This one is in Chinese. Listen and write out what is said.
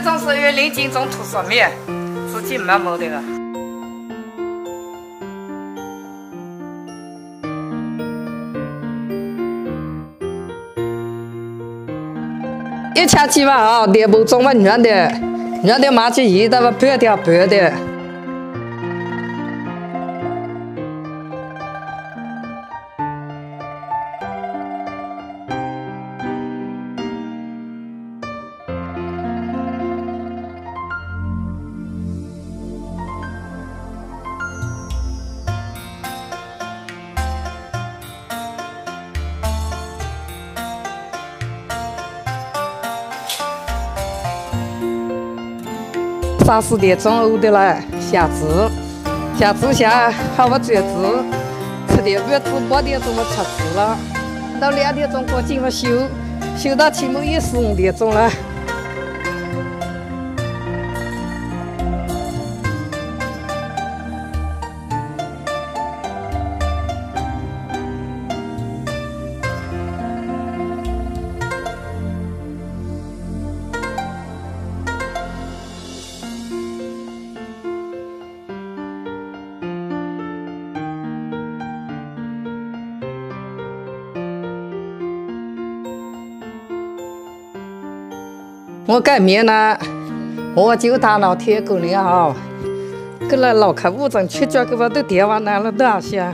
种是月临近种土烧米，自己没得了。一千几万啊，连不种嘛，软的，你的买起一的嘛，白的白的。三四点钟饿的了，下子，下子下好不转子，吃点饭子八点钟我吃子了，到两点钟赶紧我休，休到起码也四五点钟了。我改面呢，我就打老铁过来哈，给了老客户证出脚给我都电话拿了多少些。